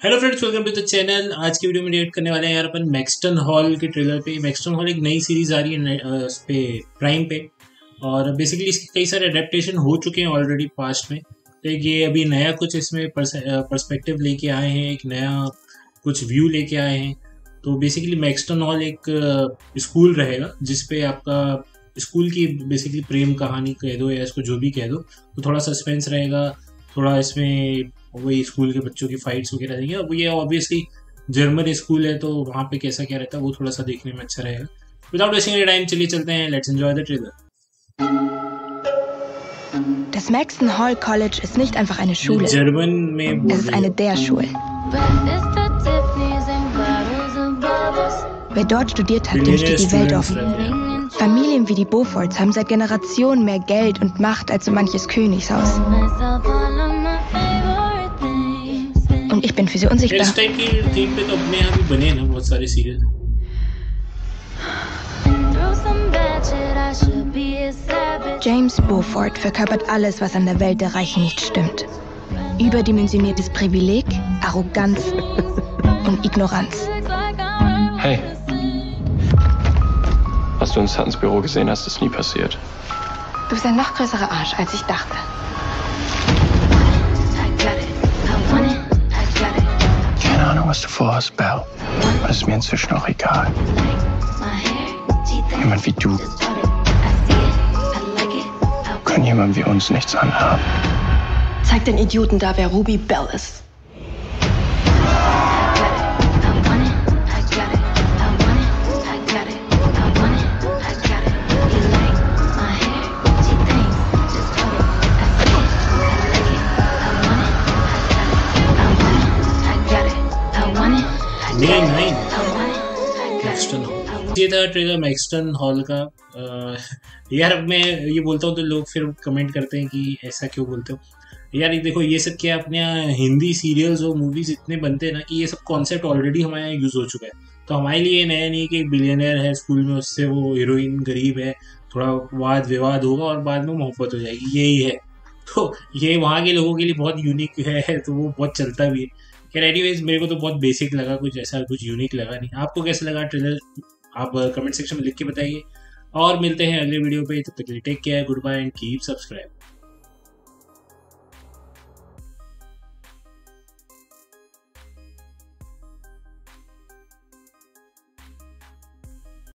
Hello friends welcome to the channel आज की video में रिएक्ट करने वाले हैं यार अपन मैक्सटन हॉल के ट्रेलर पे। मैक्सटन हॉल एक नई सीरीज़ आ रही है उस पे प्राइम पे। और बेसिकली इसके कई सारे अडेप्टेशन हो चुके हैं ऑलरेडी पास्ट में। तो ये अभी नया कुछ इसमें पर्सपेक्टिव लेके आए हैं, एक नया कुछ व्यू लेके आए हैं। तो बेसिकली मैक्सटन हॉल एक स्कूल रहेगा जिसपे आपका स्कूल की बेसिकली प्रेम कहानी कह दो या इसको जो भी कह दो तो थोड़ा सस्पेंस रहेगा। थोड़ा इसमें वही स्कूल के बच्चों की फाइट्स वगैरह रहेंगे और ये ऑब्वियसली जर्मन स्कूल है तो वहाँ पे कैसा क्या रहता है वो थोड़ा सा देखने में अच्छा रहेगा विदाउट वेस्टिंग टाइम चलिए चलते हैं let's enjoy the trailer Das Maxton Hall College ist nicht einfach eine Schule. German es ist eine der Schulen. Wer dort studiert hat, dem steht die Welt offen. Familien wie die Beauforts haben seit Generationen mehr Geld und Macht als so manches Königshaus. Und ich bin für sie unsichtbar. James Beaufort verkörpert alles, was an der Welt der Reichen nicht stimmt. Überdimensioniertes Privileg, Arroganz und Ignoranz. Hey. Was du in Suttons Büro gesehen hast, ist nie passiert. Du bist ein noch größerer Arsch, als ich dachte. Keine Ahnung, was du vorhast, Belle. Aber das ist mir inzwischen auch egal. Jemand wie du kann jemand wie uns nichts anhaben. Zeig den Idioten da, wer Ruby Bell ist. नहीं नहीं। Maxton hall ये था trailer Maxton hall का आ, यार मैं ये बोलता हूँ तो लोग फिर कमेंट करते हैं कि ऐसा क्यों बोलते हो। यार ये देखो ये सब क्या अपने यहाँ हिंदी सीरियल्स और मूवीज़ इतने बनते हैं ना कि ये सब कॉन्सेप्ट ऑलरेडी हमारे यहाँ यूज़ हो चुका है। तो हमारे लिए नया नहीं कि एक बिलियनर है स्कूल में उससे वो हीरोइन गरीब है थोड़ा वाद विवाद होगा और बाद में मोहब्बत हो जाएगी यही है। तो ये वहाँ के लोगों के लिए बहुत यूनिक है तो वो बहुत चलता भी है। खैर एनीवेज मेरे को तो बहुत बेसिक लगा, कुछ ऐसा, कुछ यूनिक लगा नहीं। आपको कैसा लगा ट्रेलर आप कमेंट सेक्शन में लिख के बताइए। और मिलते हैं अगले वीडियो पे, तब तक take care goodbye and keep subscribe